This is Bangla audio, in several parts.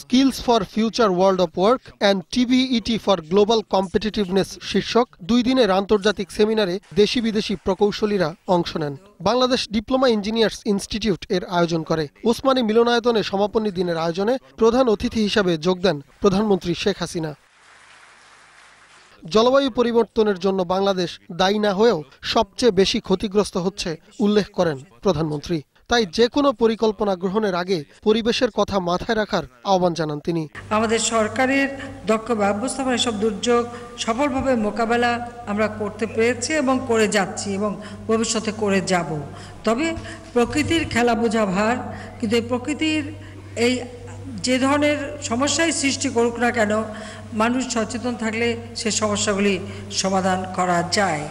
Skills for future world of work and টিবিইটি for global competitiveness শীর্ষক দুই দিনের আন্তর্জাতিক সেমিনারে দেশি বিদেশি প্রকৌশলীরা অংশ নেন। বাংলাদেশ ডিপ্লোমা ইঞ্জিনিয়ার্স ইনস্টিটিউট এর আয়োজন করে। ওসমানী মিলনায়তনে সমাপনী দিনের আয়োজনে প্রধান অতিথি হিসাবে যোগ দেন প্রধানমন্ত্রী শেখ হাসিনা। জলবায়ু পরিবর্তনের জন্য বাংলাদেশ দায়ী না হয়েও সবচেয়ে বেশি ক্ষতিগ্রস্ত হচ্ছে, উল্লেখ করেন প্রধানমন্ত্রী। তাই যে কোনো পরিকল্পনা গ্রহণের আগে পরিবেশের কথা মাথায় রাখার আহ্বান জানান তিনি। আমাদের সরকারের দক্ষ ব্যবস্থাপনা সব দুর্যোগ সফলভাবে মোকাবেলা আমরা করতে পেরেছি এবং করে যাচ্ছি এবং ভবিষ্যতে করে যাব। তবে প্রকৃতির খেলা বোঝা ভার, কিন্তু এই প্রকৃতির এই যে ধরনের সমস্যাই সৃষ্টি করুক না কেন মানুষ সচেতন থাকলে সে সমস্যাগুলি সমাধান করা যায়।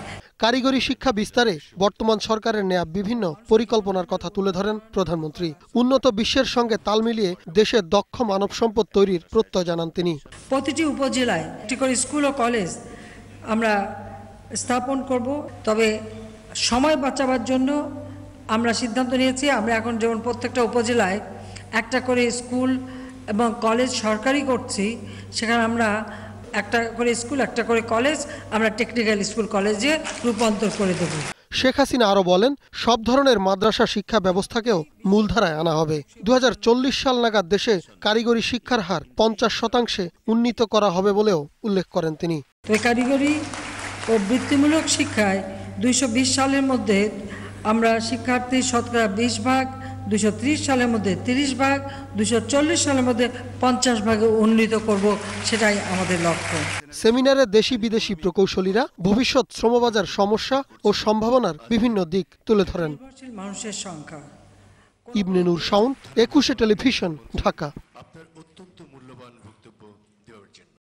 কারিগরি শিক্ষা বিস্তারে বর্তমান সরকারের নেয়া বিভিন্ন পরিকল্পনার কথা তুলে ধরেন প্রধানমন্ত্রী। উন্নত বিশ্বের সঙ্গে তাল মিলিয়ে দেশের দক্ষ মানব সম্পদ তৈরির প্রত্যয় জানান তিনি। প্রতিটি উপজেলায় একটি করে স্কুল ও কলেজ আমরা স্থাপন করব। তবে সময় বাঁচাবার জন্য আমরা সিদ্ধান্ত নিয়েছি, আমরা এখন যেমন প্রত্যেকটা উপজেলায় একটা করে স্কুল এবং কলেজ সরকারি করছি, সেখানে আমরা একটা করে স্কুল একটা করে কলেজ আমরা টেকনিক্যাল স্কুল কলেজে রূপান্তর করে দেবো। শেখ হাসিনা আরও বলেন সব ধরনের মাদ্রাসা শিক্ষা ব্যবস্থাকেও মূলধারায় আনা হবে। দুহাজার চল্লিশ সাল নাগাদ দেশে কারিগরি শিক্ষার হার পঞ্চাশ শতাংশে উন্নীত করা হবে বলেও উল্লেখ করেন তিনি। কারিগরি ও বৃত্তিমূলক শিক্ষায় দুইশো বিশ সালের মধ্যে আমরা শিক্ষার্থী শতকরা বিশ ভাগ দুশো সালের মধ্যে তিরিশ ভাগ দুশো সালের মধ্যে পঞ্চাশ ভাগে উন্নীত করব সেটাই আমাদের লক্ষ্য। সেমিনারে দেশি বিদেশি প্রকৌশলীরা ভবিষ্যৎ শ্রমবাজার সমস্যা ও সম্ভাবনার বিভিন্ন দিক তুলে ধরেন। মানুষের সংখ্যা। Ibne Noor sound Ekushey television Dhaka.